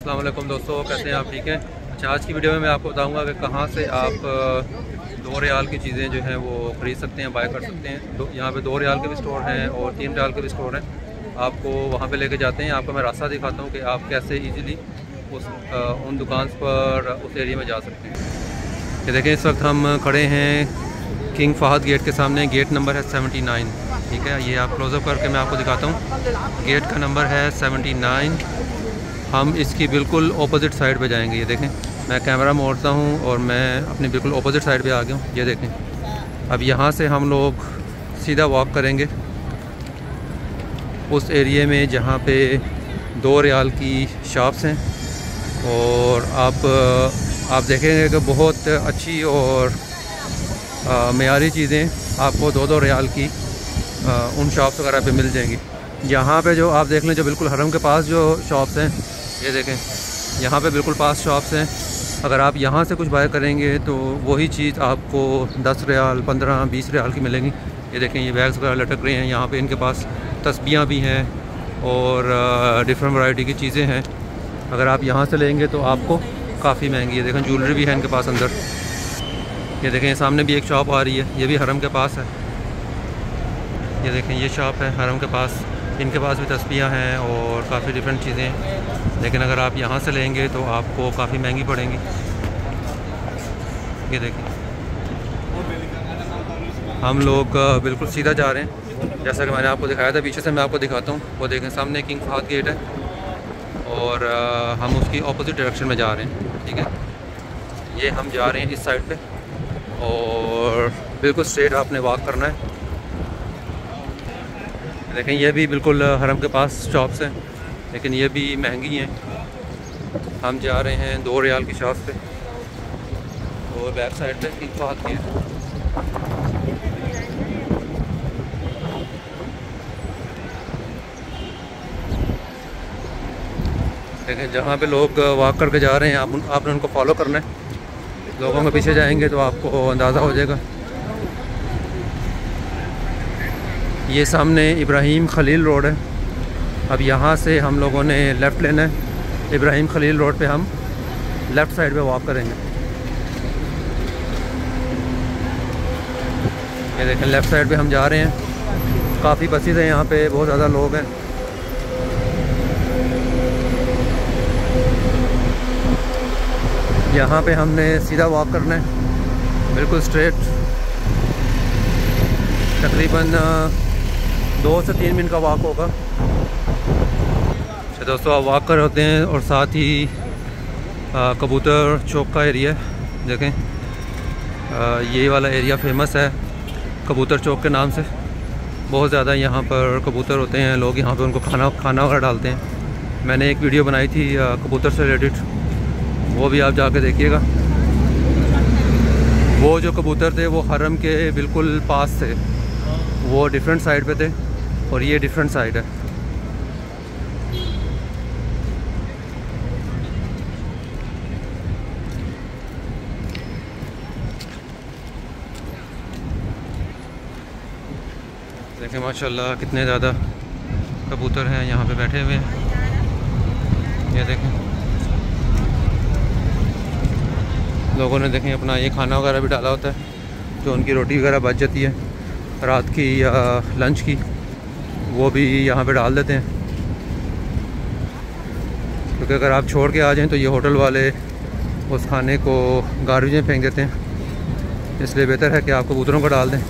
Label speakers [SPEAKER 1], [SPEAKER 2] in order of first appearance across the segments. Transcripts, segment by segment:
[SPEAKER 1] अल्लाम दोस्तों कैसे हैं आप? ठीक हैं? अच्छा आज की वीडियो में मैं आपको बताऊँगा कि कहाँ से आप दो रियाल की चीज़ें जो हैं वो ख़रीद सकते हैं बाय कर सकते हैं। यहाँ पे दो रियाल के भी स्टोर हैं और तीन रियाल के भी स्टोर हैं। आपको वहाँ पे लेके जाते हैं। आपको मैं रास्ता दिखाता हूँ कि आप कैसे इजीली उस आ, उन दुकान पर उस एरिया में जा सकते हैं। ये देखें इस वक्त हम खड़े हैं किंग फहद गेट के सामने। गेट नंबर है सेवेंटी ठीक है ये आप क्लोज़अप करके मैं आपको दिखाता हूँ। गेट का नंबर है सेवेंटी हम इसकी बिल्कुल अपोज़िट साइड पे जाएँगे ये देखें। मैं कैमरा मोड़ता हूँ और मैं अपनी बिल्कुल अपोज़िट साइड पे आ गया हूँ ये देखें। अब यहाँ से हम लोग सीधा वॉक करेंगे। उस एरिए में जहाँ पे दो रियाल की शॉप्स हैं और आप आप देखेंगे कि बहुत अच्छी और मयारी चीज़ें आपको दो दो रियाल की आ, उन शॉप्स वगैरह पे मिल जाएँगी। यहाँ पे जो आप देख लें जो बिल्कुल हरम के पास जो शॉप्स हैं ये देखें, यहाँ पे बिल्कुल पास शॉप्स हैं। अगर आप यहाँ से कुछ बाय करेंगे तो वही चीज़ आपको दस रियाल, पंद्रह, बीस रियाल की मिलेंगी। ये देखें, ये बैग्स वगैरह लटक रहे हैं। यहाँ पे इनके पास तस्बियाँ भी हैं और डिफरेंट वैरायटी की चीज़ें हैं। अगर आप यहाँ से लेंगे तो आपको काफ़ी महँगी है। देखें ज्वेलरी भी है इनके पास अंदर। ये देखें, सामने भी एक शॉप आ रही है। ये भी हरम के पास है। ये देखें, ये शॉप है हरम के पास। इनके पास भी तस्बियाँ हैं और काफ़ी डिफरेंट चीज़ें। हैं लेकिन अगर आप यहाँ से लेंगे तो आपको काफ़ी महँगी पड़ेंगी। ये देखिए। हम लोग बिल्कुल सीधा जा रहे हैं। जैसा कि मैंने आपको दिखाया था, पीछे से मैं आपको दिखाता हूँ। वो देखें, सामने किंग फहद गेट है और हम उसकी अपोजिट डायरेक्शन में जा रहे हैं, ठीक है? ये हम जा रहे हैं इस साइड पे और बिल्कुल स्ट्रेट आपने वॉक करना है। देखें, ये भी बिल्कुल हरम के पास शॉप्स हैं। लेकिन ये भी महँगी हैं। हम जा रहे हैं दो रियाल की शॉप पे और बैक साइड पे एक बात की देखें जहाँ पे लोग वॉक करके जा रहे हैं, आप आपने उनको फॉलो करना है। लोगों के पीछे जाएँगे तो आपको अंदाज़ा हो जाएगा। ये सामने इब्राहिम खलील रोड है। अब यहाँ से हम लोगों ने लेफ़्ट लेना है। इब्राहिम खलील रोड पे हम लेफ़्ट साइड पे वॉक करेंगे। ये देखें लेफ़्ट साइड पे हम जा रहे हैं। काफ़ी बसेज हैं यहाँ पे, बहुत ज़्यादा लोग हैं। यहाँ पे हमने सीधा वॉक करना है। बिल्कुल स्ट्रेट तकरीबन दो से तीन मिनट का वॉक होगा। तो दोस्तों, आप वॉक कर होते हैं और साथ ही कबूतर चौक का एरिया देखें। ये वाला एरिया फ़ेमस है, कबूतर चौक के नाम से। बहुत ज़्यादा यहाँ पर कबूतर होते हैं, लोग यहाँ पर उनको खाना खाना वगैरह डालते हैं। मैंने एक वीडियो बनाई थी कबूतर से रिलेटेड वो भी आप जाके देखिएगा। वो जो कबूतर थे, वो हरम के बिल्कुल पास थे। वो डिफरेंट साइड पे थे और ये डिफरेंट साइड है। देखें माशाल्लाह कितने ज़्यादा कबूतर हैं यहाँ पे बैठे हुए। हैं ये देखें। लोगों ने देखें, अपना ये खाना वगैरह भी डाला होता है, जो उनकी रोटी वगैरह बच जाती है, रात की या लंच की, वो भी यहाँ पे डाल देते हैं। क्योंकि अगर आप छोड़ के आ जाएँ तो ये होटल वाले उस खाने को गार्बेज में फेंक देते हैं। इसलिए बेहतर है कि आप कबूतरों को डाल दें।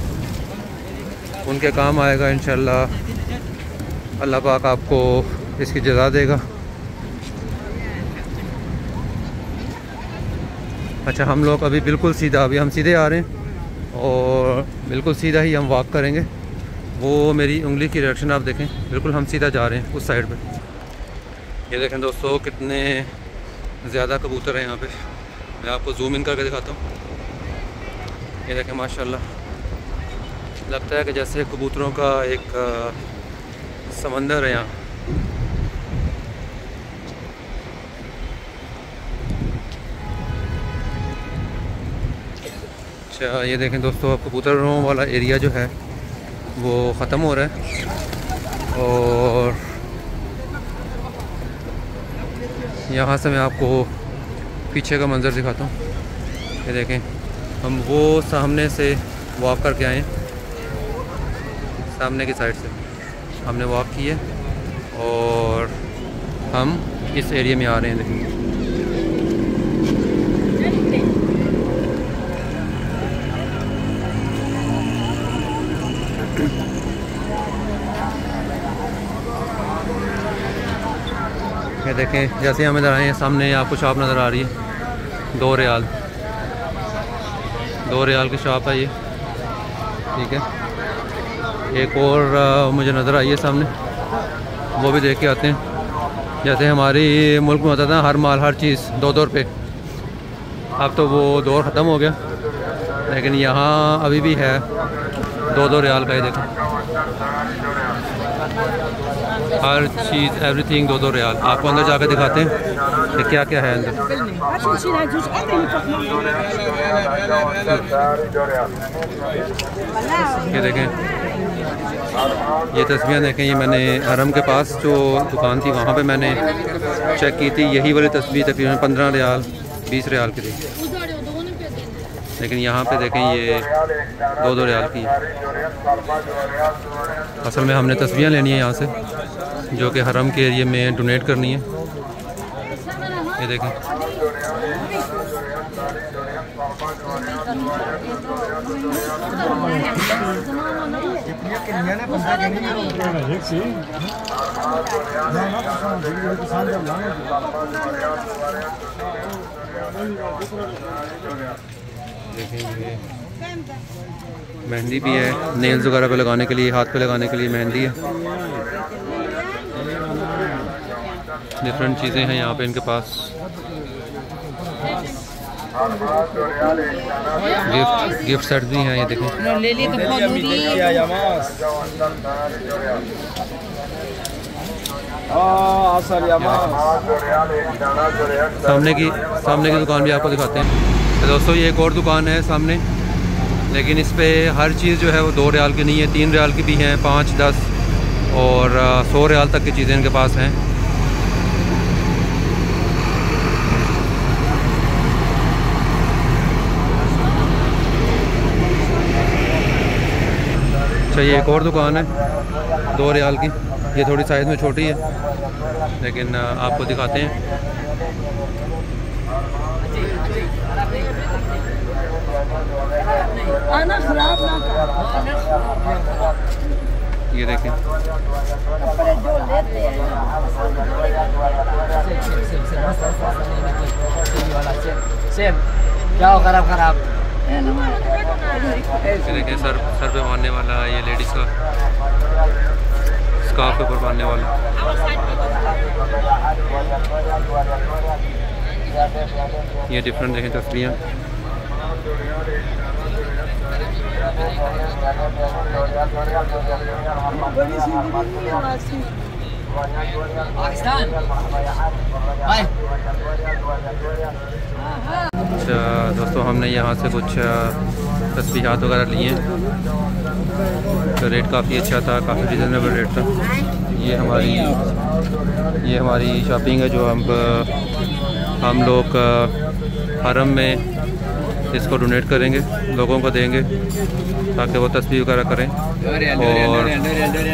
[SPEAKER 1] उनके काम आएगा इन अल्लाह पाक आपको इसकी जजा देगा। अच्छा हम लोग अभी बिल्कुल सीधा, अभी हम सीधे आ रहे हैं और बिल्कुल सीधा ही हम वॉक करेंगे। वो मेरी उंगली की डायरेक्शन आप देखें। बिल्कुल हम सीधा जा रहे हैं उस साइड पे। ये देखें दोस्तों, कितने ज़्यादा कबूतर हैं यहाँ पे। मैं आपको जूम इन करके दिखाता हूँ। ये देखें, माशाल्लाह। लगता है कि जैसे कबूतरों का एक समंदर है यहाँ। अच्छा ये देखें दोस्तों, अब कबूतरों वाला एरिया जो है, वो ख़त्म हो रहा है। और यहाँ से मैं आपको पीछे का मंज़र दिखाता हूँ। ये देखें, हम वो सामने से वॉक करके आए सामने की साइड से। हमने वॉक की है और हम इस एरिया में आ रहे हैं देखें ये देखें जैसे हम इधर आए हैं, सामने आपको शॉप नज़र आ रही है। दो रियाल दो रियाल की शॉप है ये। ठीक है। एक और मुझे नज़र आई है सामने। वो भी देख के आते हैं। जैसे हमारी मुल्क में होता था, हर माल, हर चीज़ दो दो रुपये अब तो वो दौर ख़त्म हो गया। लेकिन यहाँ अभी भी है। दो दो रियाल का ही देखो। हर चीज़ एवरीथिंग दो दो रियाल। आपको अंदर जाकर दिखाते हैं क्या क्या है अंदर। ये देखें। ये तस्वीरें देखें, ये मैंने हरम के पास जो दुकान थी, वहाँ पे मैंने चेक की थी। यही वाली तस्वीर तकरीबन पंद्रह रियाल, बीस रियाल की थी। लेकिन यहाँ पे देखें, ये दो दो रियाल की। असल में हमने तस्वीरें लेनी है यहाँ से, जो कि हरम के एरिए में डोनेट करनी है। ये देखें। मेहंदी भी है। नेल्स वगैरह पे लगाने के लिए, हाथ पे लगाने के लिए मेहंदी है। डिफरेंट चीज़ें हैं यहाँ पे इनके पास। गिफ्ट गिफ्ट सेट भी हैं ये देखें। सामने की सामने की दुकान भी आपको दिखाते हैं। तो दोस्तों ये एक और दुकान है सामने। लेकिन इस पर हर चीज़ जो है वो दो रियाल की नहीं है तीन रियाल की भी हैं पाँच दस और सौ रियाल तक की चीज़ें इनके पास हैं। अच्छा ये एक और दुकान है दो रियाल की ये थोड़ी साइज़ में छोटी है लेकिन आपको दिखाते हैं आना खराब ना ये देखें जो लेते हैं क्या खराब खराब देखें सर सर पे मारने वाला, ये लेडीज़ का स्काफ के ऊपर मारने वाला। ये डिफरेंट देखें तस्वीरें। अच्छा दोस्तों, हमने यहाँ से कुछ तस्वीर वगैरह लिए तो रेट काफ़ी अच्छा था, काफ़ी रिजनेबल रेट था। ये हमारी ये हमारी शॉपिंग है जो हम हम लोग हरम में इसको डोनेट करेंगे, लोगों को देंगे, ताकि वो तस्वीर वगैरह करें और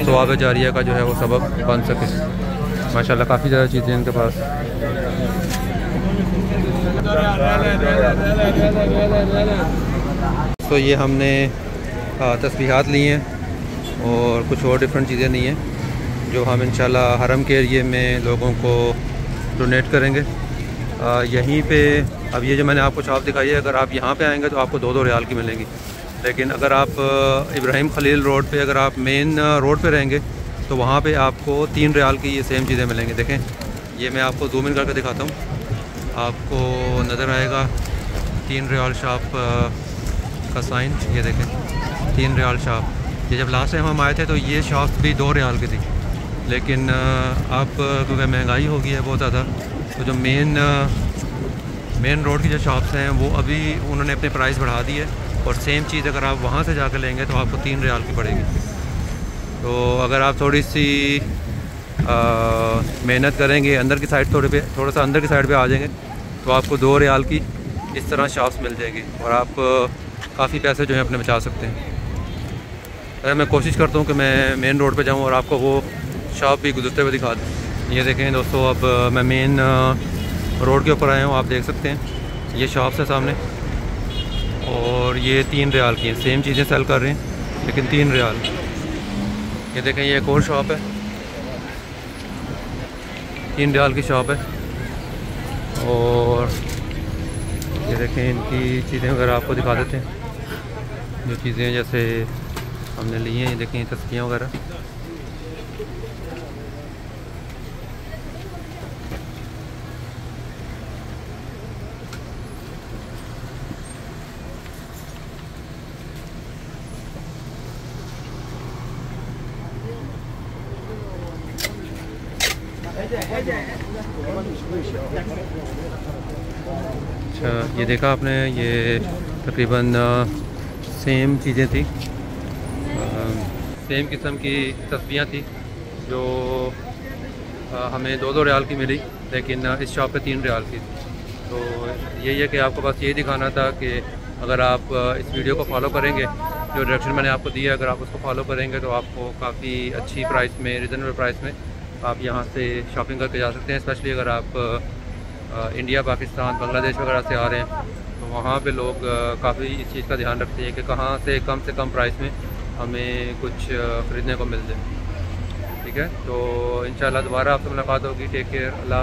[SPEAKER 1] स्वाब जारिया का जो है वो सबक बन सके। माशाल्लाह, काफ़ी ज़्यादा चीज़ें इनके पास। तो ये हमने तस्वीर ली हैं और कुछ और डिफरेंट चीज़ें ली हैं, जो हम इंशाल्लाह हरम के एरिए में लोगों को डोनेट करेंगे। यहीं पे अब ये जो मैंने आपको शॉप दिखाई है, अगर आप यहाँ पे आएँगे तो आपको दो दो रियाल की मिलेंगी। लेकिन अगर आप इब्राहिम खलील रोड पे, अगर आप मेन रोड पे रहेंगे तो वहाँ पे आपको तीन रियाल की ये सेम चीज़ें मिलेंगी। देखें, ये मैं आपको जूम इन करके दिखाता हूँ। आपको नज़र आएगा, तीन रियाल शॉप का साइन ये देखें, तीन रियाल शॉप। ये जब लास्ट टाइम हम आए थे तो ये शॉप भी दो रियाल की थी। लेकिन अब, क्योंकि महँगाई हो गई है बहुत ज़्यादा तो जो मेन मेन रोड की जो शॉप्स हैं, वो अभी उन्होंने अपने प्राइस बढ़ा दी है और सेम चीज़ अगर आप वहाँ से जाकर लेंगे तो आपको तीन रियाल की पड़ेगी। तो अगर आप थोड़ी सी मेहनत करेंगे, अंदर की साइड थोड़े पे थोड़ा सा अंदर की साइड पे आ जाएँगे तो आपको दो रियाल की इस तरह शॉप्स मिल जाएगी और आप काफ़ी पैसे जो है अपने बचा सकते हैं। अरे मैं कोशिश करता हूँ कि मैं मेन रोड पे जाऊँ और आपको वो शॉप भी गुजरते हुए दिखा दूँ। ये देखें दोस्तों, अब मैं मेन रोड के ऊपर आया हूँ, आप देख सकते हैं। ये शॉप्स है सामने। और ये तीन रियाल की हैं। सेम चीज़ें सेल कर रहे हैं, लेकिन तीन रियाल। ये देखें, ये एक और शॉप है। तीन रियाल की शॉप है। और ये देखें, इनकी चीज़ें वगैरह आपको दिखा देते हैं। जो चीज़ें जैसे हमने ली हैं, ये देखें तस्कियाँ वगैरह। अच्छा ये देखा आपने ये तकरीबन सेम चीज़ें थी। सेम किस्म की तस्वीरें थी जो आ, हमें दो दो रियाल की मिली लेकिन इस शॉप पे तीन रियाल की थी। तो यही है कि आपको बस ये दिखाना था कि अगर आप इस वीडियो को फॉलो करेंगे जो डायरेक्शन मैंने आपको दिया अगर आप उसको फॉलो करेंगे तो आपको काफ़ी अच्छी प्राइस में रिजनेबल प्राइस में आप यहाँ से शॉपिंग करके जा सकते हैं स्पेशली अगर आप इंडिया, पाकिस्तान, बांग्लादेश वगैरह से आ रहे हैं। तो वहाँ पे लोग काफ़ी इस चीज़ का ध्यान रखते हैं कि कहाँ से कम से कम प्राइस में हमें कुछ ख़रीदने को मिल जाए। ठीक है? तो इन दोबारा आपसे मुलाकात होगी। टेक केयर अल्लाह